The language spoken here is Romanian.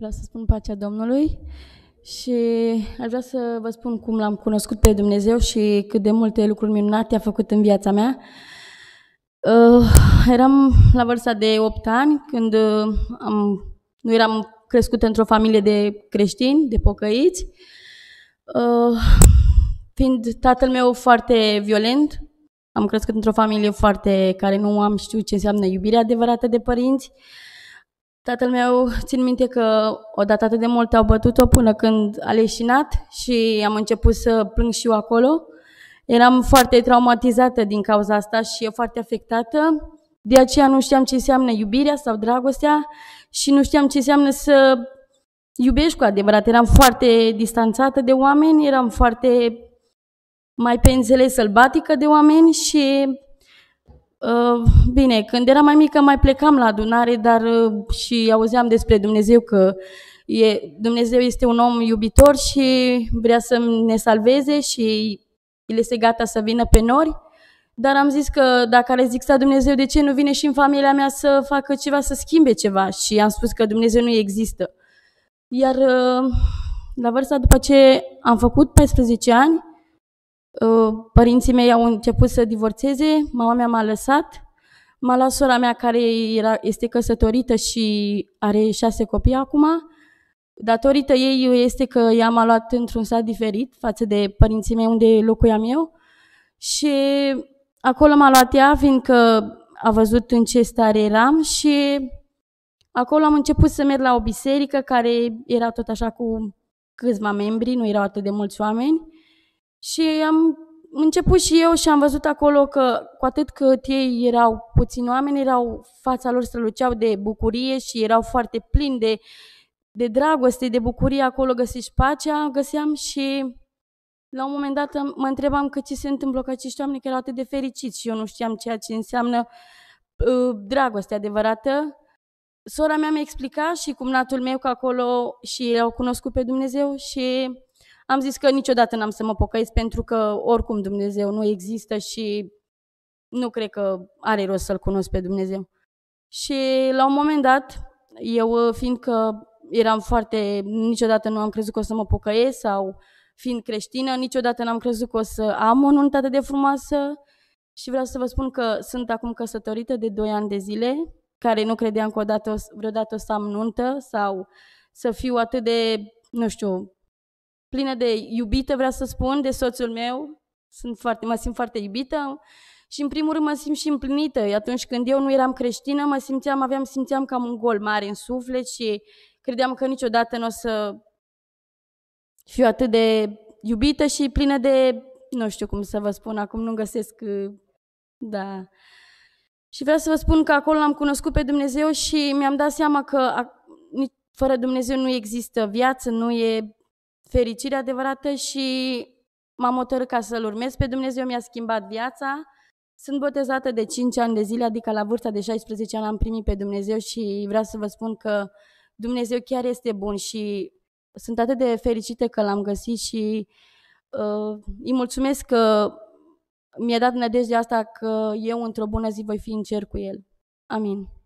Vreau să spun pacea Domnului și aș vrea să vă spun cum l-am cunoscut pe Dumnezeu și cât de multe lucruri minunate a făcut în viața mea. Uh, eram la vârsta de 8 ani când uh, am, nu eram crescut într-o familie de creștini, de pocăiți. Uh, fiind tatăl meu foarte violent, am crescut într-o familie foarte care nu am știut ce înseamnă iubirea adevărată de părinți. Tatăl meu, țin minte că odată atât de mult au bătut-o până când a leșinat și am început să plâng și eu acolo. Eram foarte traumatizată din cauza asta și foarte afectată. De aceea nu știam ce înseamnă iubirea sau dragostea și nu știam ce înseamnă să iubești cu adevărat. Eram foarte distanțată de oameni, eram foarte mai pe înțeles sălbatică de oameni și uh, bine, când eram mai mică mai plecam la adunare, dar uh, și auzeam despre Dumnezeu că e, Dumnezeu este un om iubitor și vrea să ne salveze și El este gata să vină pe nori. Dar am zis că dacă are exista Dumnezeu, de ce nu vine și în familia mea să facă ceva, să schimbe ceva? Și am spus că Dumnezeu nu există. Iar uh, la vârsta după ce am făcut 14 ani, uh, părinții mei au început să divorțeze, mama mea m-a lăsat, m-a luat sora mea care era, este căsătorită și are șase copii acum. Datorită ei este că ea m-a luat într-un sat diferit față de părinții mei unde locuiam eu și acolo m-a luat ea fiindcă a văzut în ce stare eram și Acolo am început să merg la o biserică care era tot așa cu câțiva membri, nu erau atât de mulți oameni. Și am început și eu și am văzut acolo că cu atât cât ei erau puțini oameni, erau, fața lor străluceau de bucurie și erau foarte plini de, de dragoste, de bucurie, acolo găsești pacea, găseam și la un moment dat mă întrebam că ce se întâmplă cu acești oameni care erau atât de fericiți și eu nu știam ceea ce înseamnă uh, dragoste adevărată. Sora mea mi-a explicat și cumnatul meu că acolo și ei au cunoscut pe Dumnezeu și am zis că niciodată n-am să mă pocăiesc pentru că oricum Dumnezeu nu există și nu cred că are rost să-L cunosc pe Dumnezeu. Și la un moment dat, eu fiindcă eram foarte, niciodată nu am crezut că o să mă pocăiesc sau fiind creștină, niciodată n-am crezut că o să am o nuntă de frumoasă și vreau să vă spun că sunt acum căsătorită de 2 ani de zile care nu credeam că odată, vreodată o să am nuntă sau să fiu atât de, nu știu, plină de iubită, vreau să spun, de soțul meu. Sunt foarte, mă simt foarte iubită și în primul rând mă simt și împlinită. Atunci când eu nu eram creștină, mă simțeam, aveam, simțeam cam un gol mare în suflet și credeam că niciodată nu o să fiu atât de iubită și plină de, nu știu cum să vă spun, acum nu găsesc, da, și vreau să vă spun că acolo am cunoscut pe Dumnezeu și mi-am dat seama că fără Dumnezeu nu există viață, nu e fericire adevărată și m-am hotărât ca să-L urmez pe Dumnezeu, mi-a schimbat viața. Sunt botezată de 5 ani de zile, adică la vârsta de 16 ani am primit pe Dumnezeu și vreau să vă spun că Dumnezeu chiar este bun și sunt atât de fericită că l-am găsit și uh, îi mulțumesc că mi-a dat nădejdea asta că eu într-o bună zi voi fi în cer cu El. Amin.